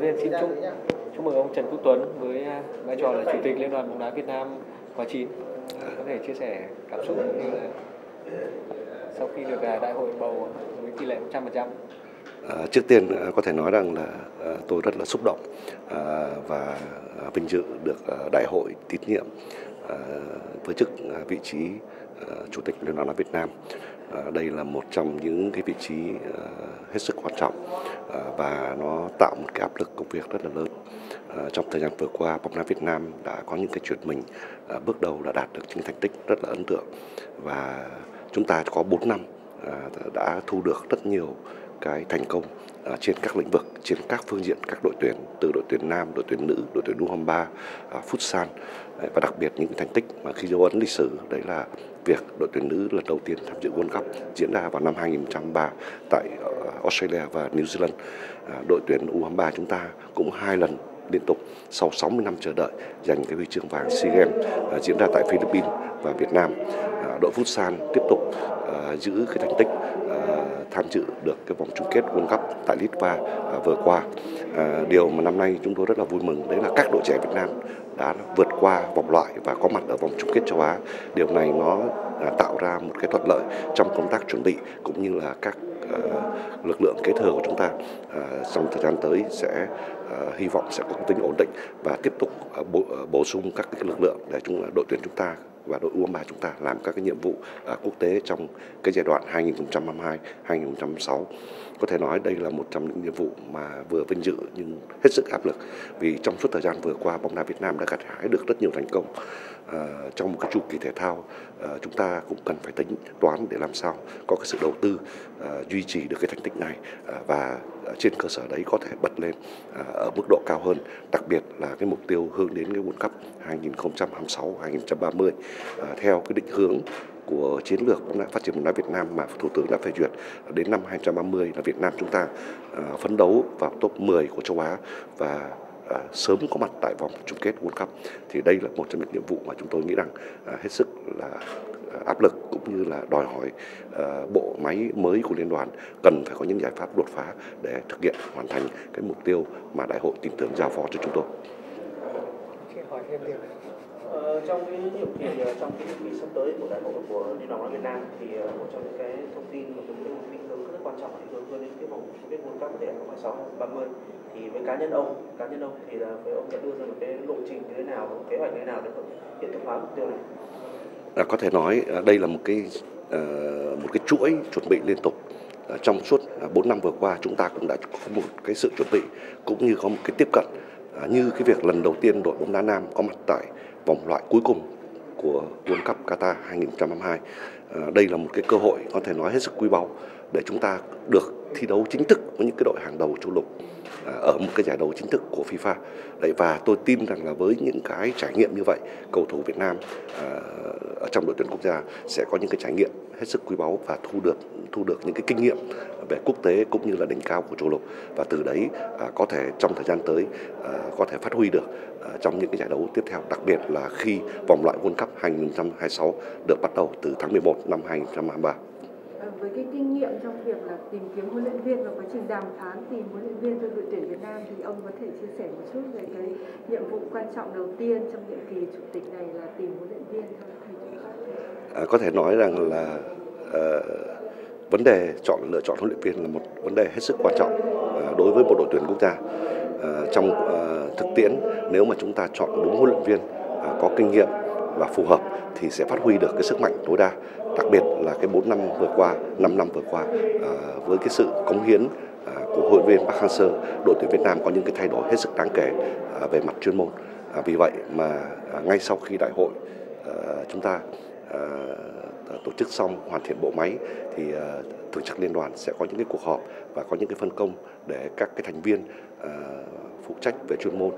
đầu tiên xin chúc chúc mừng ông Trần Quốc Tuấn với à, vai trò là chủ tịch Liên đoàn bóng đá Việt Nam khóa 9 có thể chia sẻ cảm xúc cũng như là sau khi được à, đại hội bầu với tỷ lệ 100%. À, trước tiên à, có thể nói rằng là tôi rất là xúc động à, và vinh dự được đại hội tín nhiệm Ờ, với chức ờ, vị trí ờ, chủ tịch Liên đoàn bóng Việt Nam. Đây là một trong những cái vị trí hết sức quan trọng và nó tạo một cái áp lực công việc rất là lớn. Trong thời gian vừa qua, bóng đá Việt Nam đã có những cái chuyển mình bước đầu đã đạt được những thành tích rất là ấn tượng và chúng ta có 4 năm đã thu được rất nhiều cái thành công à, trên các lĩnh vực, trên các phương diện các đội tuyển từ đội tuyển nam, đội tuyển nữ, đội tuyển U23, à, futsal à, và đặc biệt những thành tích mà khi dấu ấn lịch sử đấy là việc đội tuyển nữ lần đầu tiên tham dự World Cup diễn ra vào năm 2003 tại ờ, Australia và New Zealand. À, đội tuyển U23 chúng ta cũng hai lần liên tục sau 60 năm chờ đợi giành cái huy chương vàng SEA Games à, diễn ra tại Philippines và Việt Nam. À, đội futsal tiếp tục à, giữ cái thành tích à, tham dự được cái vòng chung kết World Cup tại Litva à, vừa qua. À, điều mà năm nay chúng tôi rất là vui mừng đấy là các đội trẻ Việt Nam đã vượt qua vòng loại và có mặt ở vòng chung kết châu Á. Điều này nó à, tạo ra một cái thuận lợi trong công tác chuẩn bị cũng như là các lực lượng kế thừa của chúng ta trong thời gian tới sẽ hy vọng sẽ có tính ổn định và tiếp tục bổ, bổ sung các lực lượng để chúng đội tuyển chúng ta và đội U23 chúng ta làm các cái nhiệm vụ à, quốc tế trong cái giai đoạn 2022-2026. Có thể nói đây là một trong những nhiệm vụ mà vừa vinh dự nhưng hết sức áp lực vì trong suốt thời gian vừa qua bóng đá Việt Nam đã gặt hái được rất nhiều thành công. À, trong một cái chu kỳ thể thao à, chúng ta cũng cần phải tính toán để làm sao có cái sự đầu tư à, duy trì được cái thành tích này à, và trên cơ sở đấy có thể bật lên à, ở mức độ cao hơn. Đặc biệt là cái mục tiêu hướng đến cái World Cup 2026-2030 à, theo cái định hướng của chiến lược bóng đá phát triển bóng đá Việt Nam mà Thủ tướng đã phê duyệt đến năm 2030 là Việt Nam chúng ta à, phấn đấu vào top 10 của châu Á và à, sớm có mặt tại vòng chung kết World Cup. Thì đây là một trong những nhiệm vụ mà chúng tôi nghĩ rằng à, hết sức là áp lực cũng như là đòi hỏi uh, bộ máy mới của liên đoàn cần phải có những giải pháp đột phá để thực hiện hoàn thành cái mục tiêu mà đại hội tin tưởng giao phó cho chúng tôi. hỏi thêm điều Ờ, trong cái nhiệm kỳ trong cái nhiệm kỳ sắp tới của đại hội của liên đoàn bóng việt nam thì một trong những cái thông tin một trong những định hướng rất quan trọng là hướng đến cái vòng chung kết world cup để 2026 thì với cá nhân ông cá nhân ông thì là với ông sẽ đưa ra một cái lộ trình như thế nào kế hoạch như thế nào để hiện thực hóa mục tiêu này à, có thể nói à, đây là một cái à, một cái chuỗi chuẩn bị liên tục. À, trong suốt à, 4 năm vừa qua chúng ta cũng đã có một cái sự chuẩn bị cũng như có một cái tiếp cận à, như cái việc lần đầu tiên đội bóng đá nam có mặt tại vòng loại cuối cùng của World Cup Qatar 2022 à, đây là một cái cơ hội có thể nói hết sức quý báu để chúng ta được thi đấu chính thức với những cái đội hàng đầu châu lục à, ở một cái giải đấu chính thức của FIFA. Đấy, và tôi tin rằng là với những cái trải nghiệm như vậy, cầu thủ Việt Nam à, ở trong đội tuyển quốc gia sẽ có những cái trải nghiệm hết sức quý báu và thu được thu được những cái kinh nghiệm về quốc tế cũng như là đỉnh cao của châu lục và từ đấy à, có thể trong thời gian tới có thể phát huy được trong những cái giải đấu tiếp theo đặc biệt là khi vòng loại World Cup 2026 được bắt đầu từ tháng 11 năm 2023 với cái kinh nghiệm trong việc là tìm kiếm huấn luyện viên và quá trình đàm phán tìm huấn luyện viên cho đội tuyển Việt Nam thì ông có thể chia sẻ một chút về cái nhiệm vụ quan trọng đầu tiên trong nhiệm kỳ chủ tịch này là tìm huấn luyện viên cho thầy à, có thể nói rằng là uh, vấn đề chọn lựa chọn huấn luyện viên là một vấn đề hết sức quan trọng uh, đối với một đội tuyển quốc gia. Uh, trong uh, thực tiễn nếu mà chúng ta chọn đúng huấn luyện viên uh, có kinh nghiệm và phù hợp thì sẽ phát huy được cái sức mạnh tối đa, đặc biệt là cái 4 năm vừa qua 5 năm vừa qua à, với cái sự cống hiến à, của hội viên Park Hang-seo, đội tuyển Việt Nam có những cái thay đổi hết sức đáng kể à, về mặt chuyên môn. Vì vậy mà ngay sau khi đại hội chúng ta Ờ, tổ chức xong hoàn thiện bộ máy thì ờ, tổ thường trực liên đoàn sẽ có những cái cuộc họp và có những cái phân công để các cái thành viên ờ, phụ trách về chuyên môn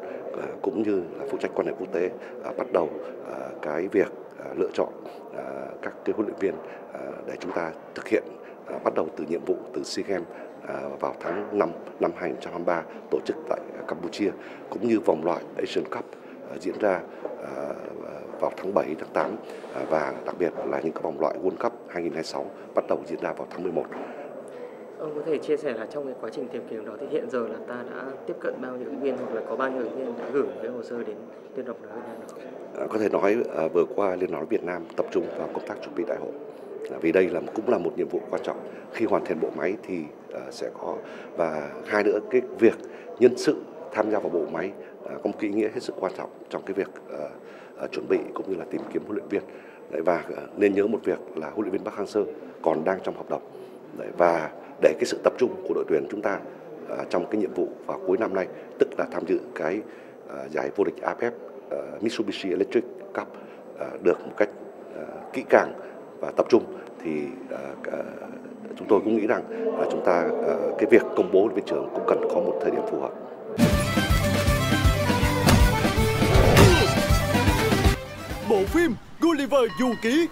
cũng như là phụ trách quan hệ quốc tế bắt đầu cái việc lựa chọn các cái huấn luyện viên để chúng ta thực hiện bắt đầu từ nhiệm vụ từ SEA Games vào tháng 5 năm 2023 tổ chức tại Campuchia, cũng như vòng loại Asian Cup diễn ra à, vào tháng 7 tháng 8 và đặc biệt là những cái vòng loại World Cup 2026 bắt đầu diễn ra vào tháng 11. Ông có thể chia sẻ là trong cái quá trình tìm kiếm đó thì hiện giờ là ta đã tiếp cận bao nhiêu ứng viên hoặc là có bao nhiêu ứng viên đã gửi cái hồ sơ đến Liên đoàn bóng đá Việt Nam có thể nói vừa qua Liên đoàn Việt Nam tập trung vào công tác chuẩn bị đại hội. Vì đây là cũng là một nhiệm vụ quan trọng. Khi hoàn thiện bộ máy thì sẽ có và hai nữa cái việc nhân sự tham gia vào bộ máy Ờ, có một ý nghĩa hết sức quan trọng trong cái việc ờ, ờ, chuẩn bị cũng như là tìm kiếm huấn luyện viên và nên nhớ một việc là huấn luyện viên Park Hang-seo còn đang trong hợp đồng và để cái sự tập trung của đội tuyển chúng ta trong cái nhiệm vụ vào cuối năm nay, tức là tham dự cái giải vô địch AFF Mitsubishi Electric Cup được một cách kỹ càng và tập trung, thì chúng tôi cũng nghĩ rằng là chúng ta cái việc công bố viên trưởng cũng cần có một thời điểm phù hợp. Bộ phim Gulliver Du Ký.